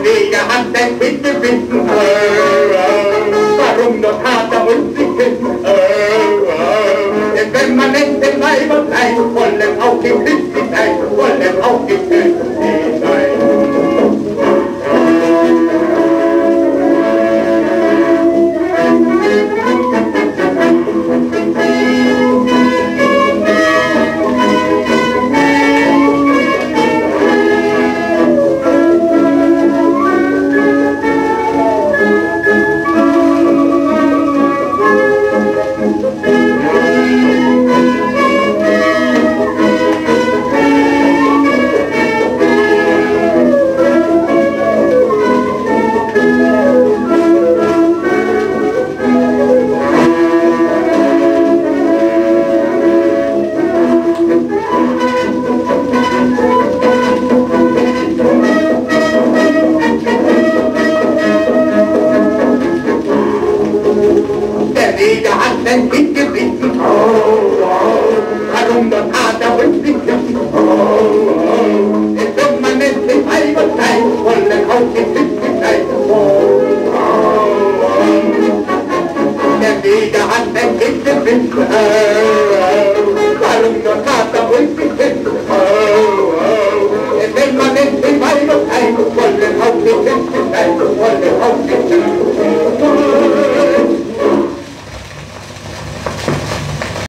alle Wege an dein Bitte finden. Oh, äh, oh, warum nur Kater und sich finden? Oh, äh, äh. Denn wenn man es den Weibern bleibt, wollen auch die Christen sein, wollen auch die Füße denn bitte, bitte, oh, oh, warum der Vater und die Kirche, oh, oh, es wird man nicht in halber Zeit, wollen auch die Füße gleich, oh, oh, oh, der Neger hat ein Kind im oh, oh, oh, warum der Vater und die Kirche, oh, oh, es man nicht in halber Zeit, wollen auch die Füße gleich, oh, wollen auch die